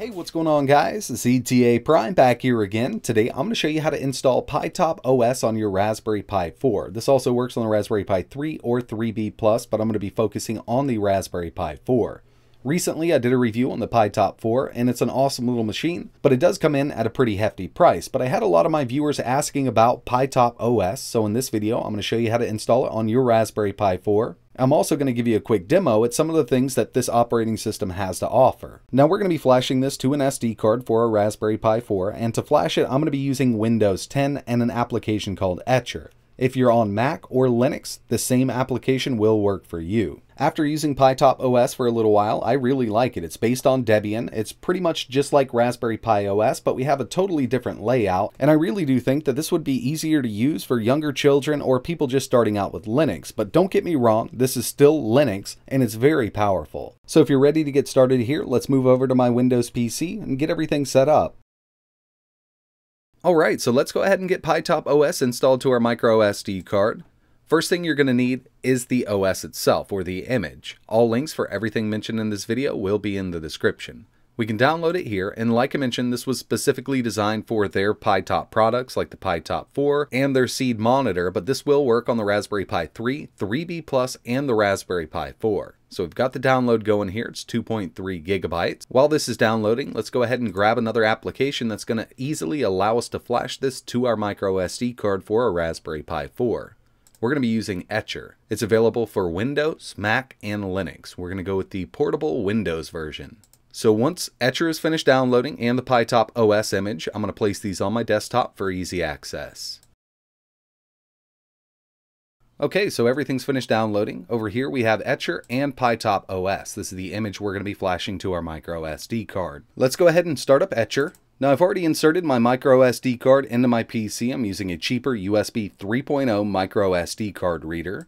Hey, what's going on guys? It's ETA Prime back here again. Today I'm going to show you how to install PiTop OS on your Raspberry Pi 4. This also works on the Raspberry Pi 3 or 3B+, Plus, but I'm going to be focusing on the Raspberry Pi 4. Recently I did a review on the PiTop 4 and it's an awesome little machine, but it does come in at a pretty hefty price. But I had a lot of my viewers asking about PiTop OS, so in this video I'm going to show you how to install it on your Raspberry Pi 4. I'm also going to give you a quick demo at some of the things that this operating system has to offer. Now we're going to be flashing this to an SD card for a Raspberry Pi 4, and to flash it I'm going to be using Windows 10 and an application called Etcher. If you're on Mac or Linux, the same application will work for you. After using PiTop OS for a little while, I really like it. It's based on Debian. It's pretty much just like Raspberry Pi OS, but we have a totally different layout. And I really do think that this would be easier to use for younger children or people just starting out with Linux. But don't get me wrong, this is still Linux and it's very powerful. So if you're ready to get started here, let's move over to my Windows PC and get everything set up. Alright, so let's go ahead and get PiTop OS installed to our micro SD card. First thing you're going to need is the OS itself, or the image. All links for everything mentioned in this video will be in the description. We can download it here, and like I mentioned, this was specifically designed for their PiTop products like the PiTop 4 and their CEED monitor, but this will work on the Raspberry Pi 3, 3B Plus, and the Raspberry Pi 4. So we've got the download going here. It's 2.3 gigabytes. While this is downloading, let's go ahead and grab another application that's going to easily allow us to flash this to our micro SD card for a Raspberry Pi 4. We're going to be using Etcher. It's available for Windows, Mac, and Linux. We're going to go with the portable Windows version. So once Etcher is finished downloading and the PiTop OS image, I'm going to place these on my desktop for easy access. Okay, so everything's finished downloading. Over here we have Etcher and PiTop OS. This is the image we're going to be flashing to our micro SD card. Let's go ahead and start up Etcher. Now I've already inserted my micro SD card into my PC. I'm using a cheaper USB 3.0 micro SD card reader.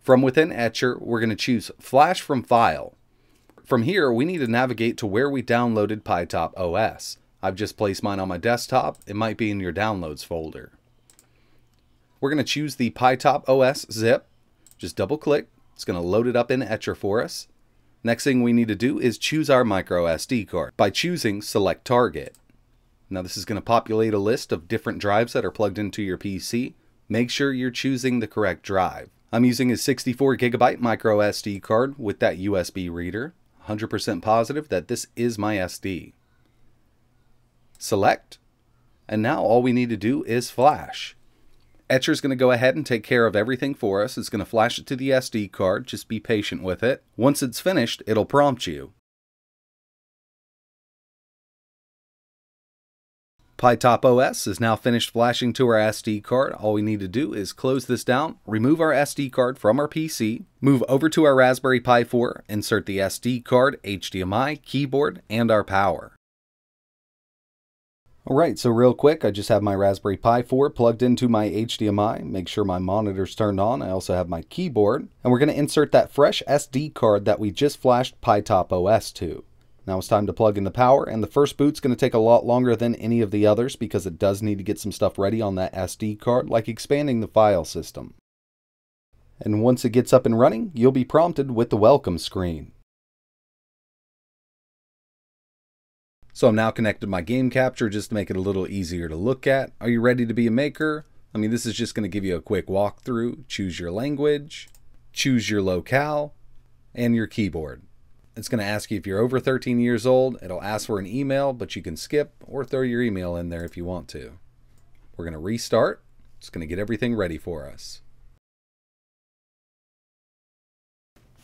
From within Etcher, we're going to choose Flash from File. From here, we need to navigate to where we downloaded PiTop OS. I've just placed mine on my desktop. It might be in your downloads folder. We're going to choose the PiTop OS zip. Just double click. It's going to load it up in Etcher for us. Next thing we need to do is choose our micro SD card. By choosing select target. Now this is going to populate a list of different drives that are plugged into your PC. Make sure you're choosing the correct drive. I'm using a 64 gigabyte micro SD card with that USB reader. 100% positive that this is my SD. Select, and now all we need to do is flash. Etcher is going to go ahead and take care of everything for us. It's going to flash it to the SD card. Just be patient with it. Once it's finished, it'll prompt you. PiTop OS is now finished flashing to our SD card. All we need to do is close this down, remove our SD card from our PC, move over to our Raspberry Pi 4, insert the SD card, HDMI, keyboard, and our power. Alright, so real quick, I just have my Raspberry Pi 4 plugged into my HDMI, make sure my monitor's turned on, I also have my keyboard, and we're going to insert that fresh SD card that we just flashed PiTop OS to. Now it's time to plug in the power, and the first boot's going to take a lot longer than any of the others because it does need to get some stuff ready on that SD card, like expanding the file system. And once it gets up and running, you'll be prompted with the welcome screen. So I'm now connected my game capture just to make it a little easier to look at. Are you ready to be a maker? I mean, this is just going to give you a quick walkthrough. Choose your language, choose your locale, and your keyboard. It's going to ask you if you're over 13 years old. It'll ask for an email, but you can skip or throw your email in there if you want to. We're going to restart. It's going to get everything ready for us.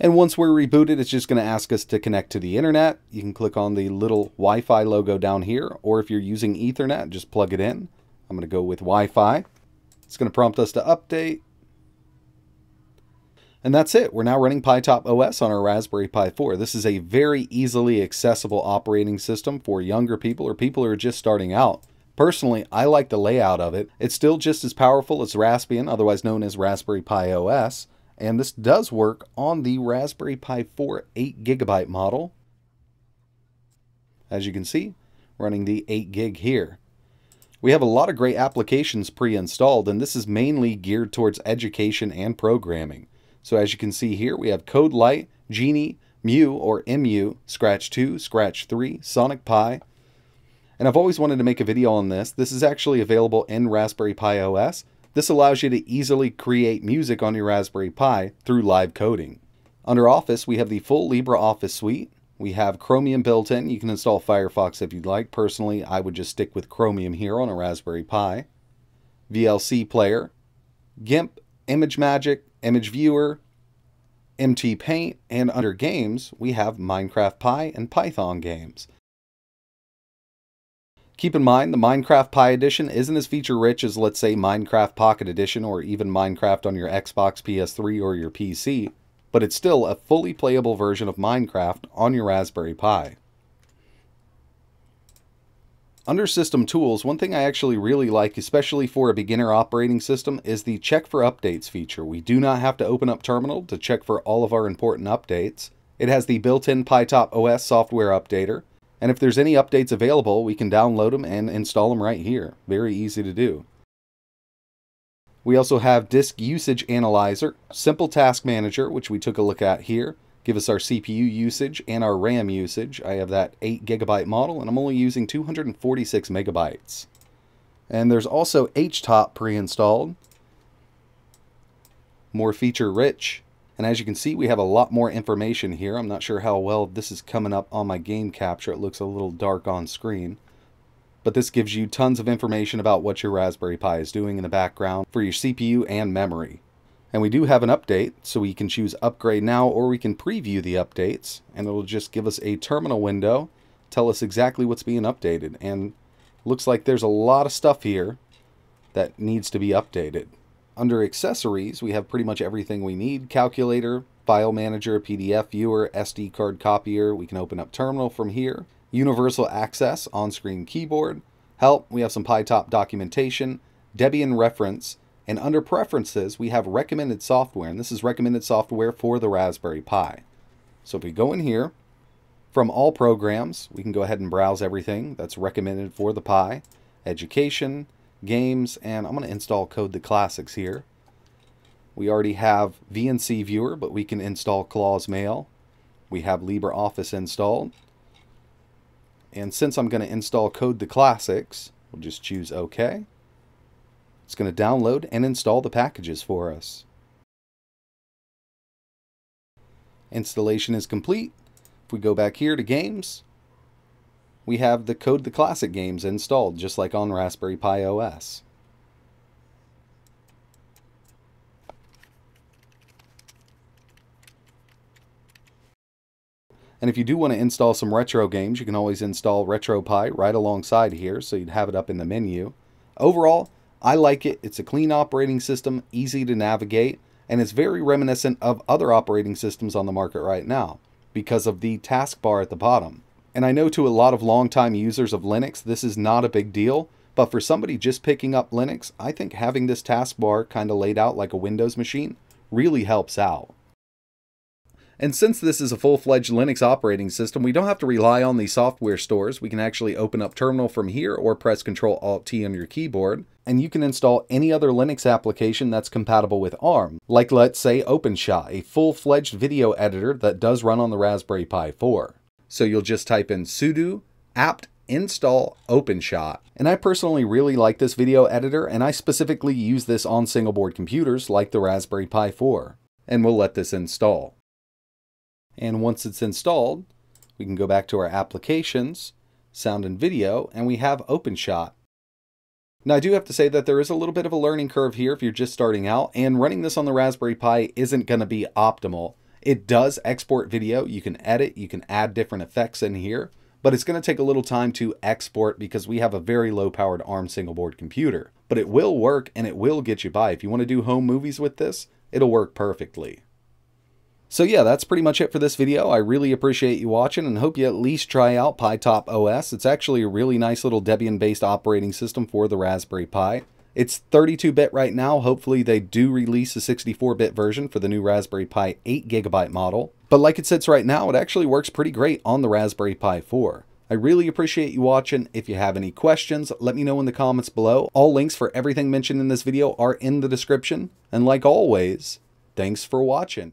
And once we're rebooted, it's just going to ask us to connect to the internet. You can click on the little Wi-Fi logo down here, or if you're using Ethernet, just plug it in. I'm going to go with Wi-Fi. It's going to prompt us to update. And that's it. We're now running PiTop OS on our Raspberry Pi 4. This is a very easily accessible operating system for younger people or people who are just starting out. Personally, I like the layout of it. It's still just as powerful as Raspbian, otherwise known as Raspberry Pi OS, and this does work on the Raspberry Pi 4 8GB model. As you can see, running the 8 gig here. We have a lot of great applications pre-installed, and this is mainly geared towards education and programming. So as you can see here, we have CodeLite, Geany, Mu or MU, Scratch 2, Scratch 3, Sonic Pi. And I've always wanted to make a video on this. This is actually available in Raspberry Pi OS. This allows you to easily create music on your Raspberry Pi through live coding. Under Office, we have the full LibreOffice suite. We have Chromium built in. You can install Firefox if you'd like. Personally, I would just stick with Chromium here on a Raspberry Pi. VLC player, GIMP, ImageMagick, Image Viewer, MT Paint, and under Games, we have Minecraft Pi and Python games. Keep in mind, the Minecraft Pi Edition isn't as feature rich as, let's say, Minecraft Pocket Edition or even Minecraft on your Xbox, PS3, or your PC, but it's still a fully playable version of Minecraft on your Raspberry Pi. Under System Tools, one thing I actually really like, especially for a beginner operating system, is the Check for Updates feature. We do not have to open up Terminal to check for all of our important updates. It has the built-in PiTop OS software updater, and if there's any updates available, we can download them and install them right here. Very easy to do. We also have Disk Usage Analyzer, Simple Task Manager, which we took a look at here. Give us our CPU usage and our RAM usage. I have that 8 gigabyte model, and I'm only using 246 megabytes. And there's also HTOP pre-installed. More feature rich. And as you can see, we have a lot more information here. I'm not sure how well this is coming up on my game capture. It looks a little dark on screen. But this gives you tons of information about what your Raspberry Pi is doing in the background for your CPU and memory. And we do have an update, so we can choose upgrade now or we can preview the updates and it'll just give us a terminal window, tell us exactly what's being updated. And looks like there's a lot of stuff here that needs to be updated. Under accessories, we have pretty much everything we need. Calculator, file manager, PDF viewer, SD card copier. We can open up terminal from here. Universal access, on-screen keyboard. Help, we have some PiTop documentation. Debian reference. And under preferences, we have recommended software. And this is recommended software for the Raspberry Pi. So if we go in here, from all programs, we can go ahead and browse everything that's recommended for the Pi. Education, games, and I'm going to install Code the Classics here. We already have VNC Viewer, but we can install Claws Mail. We have LibreOffice installed. And since I'm going to install Code the Classics, we'll just choose OK. It's going to download and install the packages for us. Installation is complete. If we go back here to Games, we have the Code the Classic games installed, just like on Raspberry Pi OS. And if you do want to install some retro games, you can always install RetroPie right alongside here, so you'd have it up in the menu. Overall, I like it. It's a clean operating system, easy to navigate, and it's very reminiscent of other operating systems on the market right now because of the taskbar at the bottom. And I know to a lot of longtime users of Linux, this is not a big deal, but for somebody just picking up Linux, I think having this taskbar kind of laid out like a Windows machine really helps out. And since this is a full-fledged Linux operating system, we don't have to rely on the software stores. We can actually open up Terminal from here or press Ctrl-Alt-T on your keyboard. And you can install any other Linux application that's compatible with ARM, like let's say OpenShot, a full-fledged video editor that does run on the Raspberry Pi 4. So you'll just type in sudo apt install OpenShot. And I personally really like this video editor and I specifically use this on single board computers like the Raspberry Pi 4. And we'll let this install. And once it's installed, we can go back to our applications, sound and video, and we have OpenShot. Now I do have to say that there is a little bit of a learning curve here if you're just starting out, and running this on the Raspberry Pi isn't going to be optimal. It does export video. You can edit, you can add different effects in here, but it's going to take a little time to export because we have a very low powered ARM single board computer. But it will work and it will get you by. If you want to do home movies with this, it'll work perfectly. So yeah, that's pretty much it for this video. I really appreciate you watching and hope you at least try out PiTop OS. It's actually a really nice little Debian-based operating system for the Raspberry Pi. It's 32-bit right now. Hopefully they do release a 64-bit version for the new Raspberry Pi 8GB model. But like it sits right now, it actually works pretty great on the Raspberry Pi 4. I really appreciate you watching. If you have any questions, let me know in the comments below. All links for everything mentioned in this video are in the description. And like always, thanks for watching.